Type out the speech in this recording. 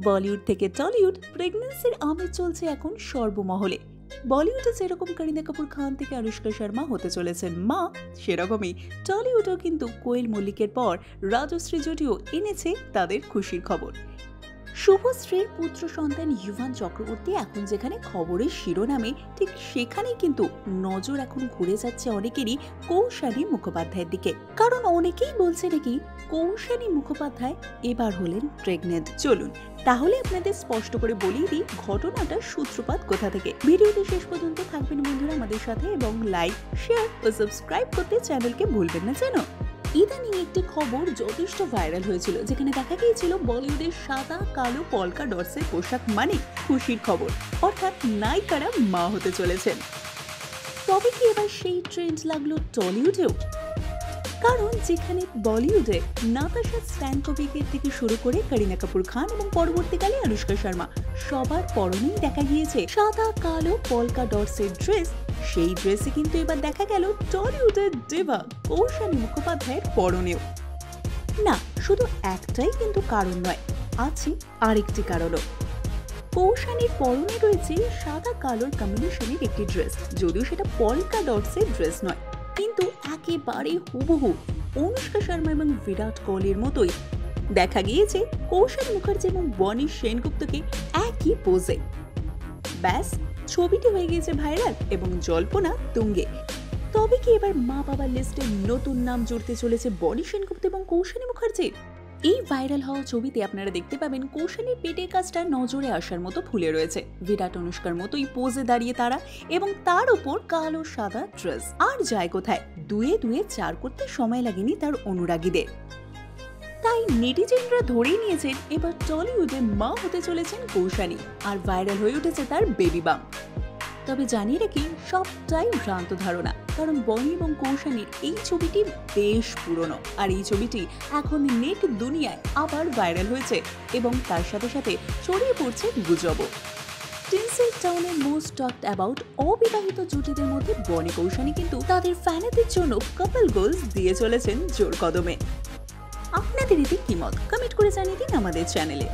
বলিউড থেকে টলিউড প্রেগনেন্সির আমেজ চলছে এখন সর্বমহলে। বলিউডে যেরকম করিনা কাপুর খান থেকে আনুষ্কা শর্মা হতে চলেছেন মা, সেরকমই টলিউডেও কিন্তু কোয়েল মল্লিকের পর রাজশ্রী জুটিও এনেছে তাদের খুশির খবর। শুভশ্রীর পুত্র সন্তান ইউভান চক্রবর্তী এখন যেখানে খবরের শিরোনামে, ঠিক সেখানেই কিন্তু নজর এখন ঘুরে যাচ্ছে অনেকেরই কৌশানী মুখোপাধ্যায়ের দিকে। কারণ অনেকেই বলছে নাকি কৌশানী মুখোপাধ্যায় এবার হলেন প্রেগনেন্ট চলুন, তাহলে আপনাদের স্পষ্ট করে বলিয়ে দিই ঘটনাটার সূত্রপাত কোথা থেকে। ভিডিওটি শেষ পর্যন্ত থাকবেন বন্ধুরা আমাদের সাথে এবং লাইক শেয়ার ও সাবস্ক্রাইব করতে চ্যানেলকে ভুলবেন না জানো ইদানিং একটি খবর যথেষ্ট ভাইরাল হয়েছিল, যেখানে দেখা গিয়েছিল বলিউডের সাদা, কালো পলকা ডটসের পোশাক মানে খুশির খবর, অর্থাৎ নায়িকারা মা হতে চলেছেন। তবে কি এবার সেই ট্রেন্ড লাগল টলিউডেও? কারণ যেখানে বলিউডে নাতাশা স্ট্যানকোভিকের থেকে শুরু করে করিনা কাপুর খান এবং পরবর্তীকালে অনুষ্কা শর্মা, সবার পরনেই দেখা গিয়েছে সাদা, কালো, পলকা ডটসের ড্রেস সেই ড্রেসে কিন্তু এবার দেখা গেল টলিউডের দেবা কৌশানী মুখোপাধ্যায়ের পরনেও। না, শুধু একটাই কিন্তু কারণ নয়, আছে আরেকটি কারণও। কৌশানীর পরনে রয়েছে সাদা কালোর কম্বিনেশনের একটি ড্রেস যদিও সেটা পলকা ডটসের ড্রেস নয়, কিন্তু একেবারে হুবহু অনুষ্কা শর্মা এবং বিরাট কোহলির মতোই। দেখা গিয়েছে কৌশল মুখার্জি এবং বনি সেনগুপ্তকে একই পোজে ব্যাস ছবিটি হয়ে গিয়েছে ভাইরাল এবং জল্পনা তুঙ্গে। তবে কি এবার মা বাবার লিস্টে নতুন নাম জুড়তে চলেছে বনি সেনগুপ্ত এবং কৌশানী মুখার্জির এই ভাইরাল হওয়া ছবিতে আপনারা দেখতে পাবেন কৌশানীর পেটের কাজটা নজরে আসার মতো ফুলে রয়েছে। বিরাট অনুষ্কার মতোই পোজে দাঁড়িয়ে তারা এবং তার উপর কালো সাদা ড্রেস আর যায় কোথায়? দুয়ে দুয়ে চার করতে সময় লাগেনি তার অনুরাগীদের। তাই নেটিজেনরা ধরেই নিয়েছেন এবার টলিউডে মা হতে চলেছেন কৌশানী আর ভাইরাল হয়ে উঠেছে তার বেবি বাম। তবে জানিয়ে রাখি, সবটাই ভ্রান্ত ধারণা, কারণ বনি এবং কৌশানীর এই ছবিটি বেশ পুরনো আর এই ছবিটি এখন নেট দুনিয়ায় আবার ভাইরাল হয়েছে এবং তার সাথে সাথে ছড়িয়ে পড়ছে গুজবও। টিনসেল টাউনের মোস্ট টকড অ্যাবাউট অবিবাহিত জুটিদের মধ্যে বনি কৌশানী কিন্তু তাদের ফ্যানেদের জন্য কাপল গোলস দিয়ে চলেছেন জোর কদমে। আপনাদের এতে কি মত? কমেন্ট করে জানিয়ে দিন আমাদের চ্যানেলে